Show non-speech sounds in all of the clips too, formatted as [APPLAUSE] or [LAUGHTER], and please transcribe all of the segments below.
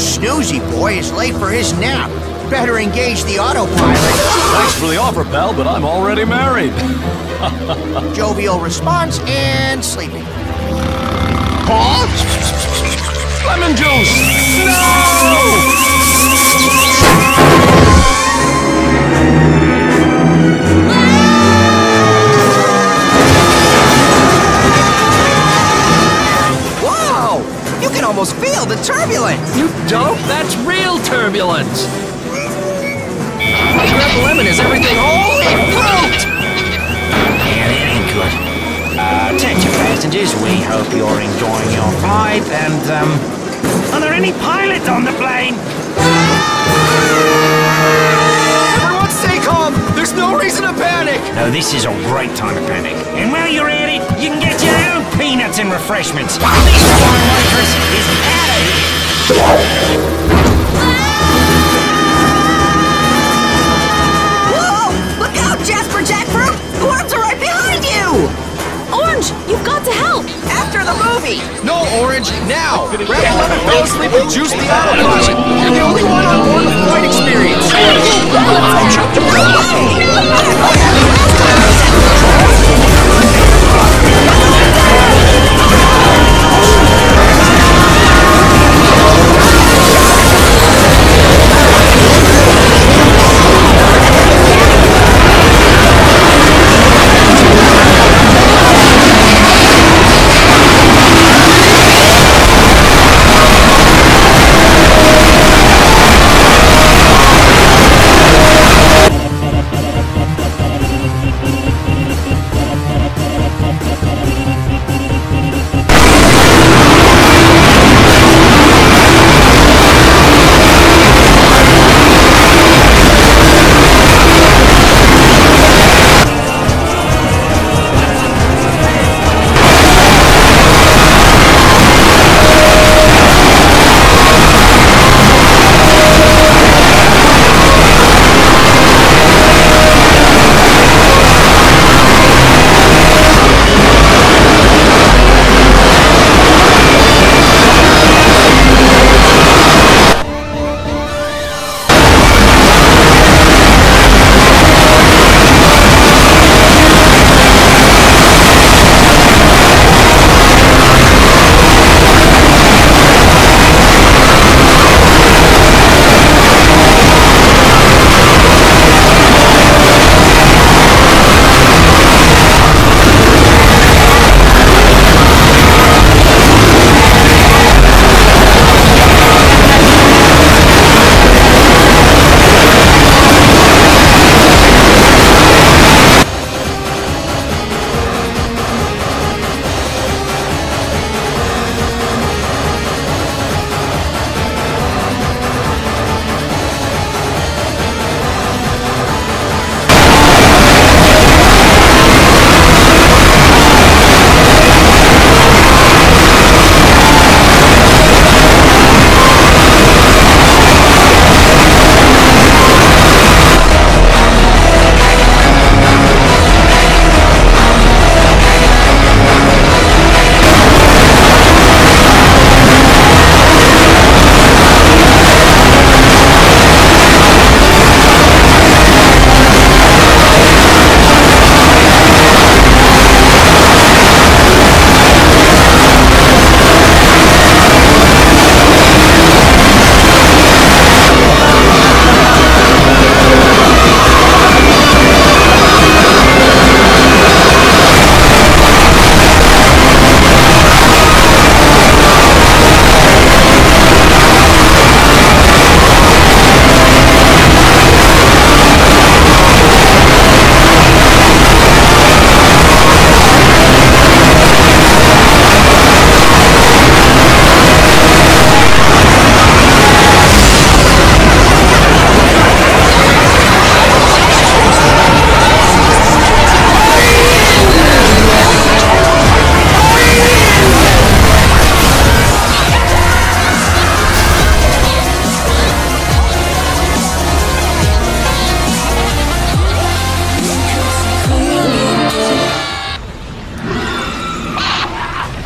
snoozy boy is late for his nap. Better engage the autopilot. Thanks for the offer, pal, but I'm already married. [LAUGHS] Jovial response and sleeping. Huh? Lemon juice! No! Turbulence. You dope? That's real turbulence. Grandpa Lemon, is everything holy fruit? Yeah, that ain't good. Uh, attention passengers, we hope you're enjoying your flight, and, um... Are there any pilots on the plane? Everyone stay calm. There's no reason to panic. No, this is a great time to panic. And while you're at it, you can get your own peanuts and refreshments. This fine waitress is out Orange, you've got to help! After the movie! No, Orange, now! Grandpa Lemon fell asleep with Juice the autopilot. You're the only one on board with flight experience.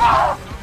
Ah!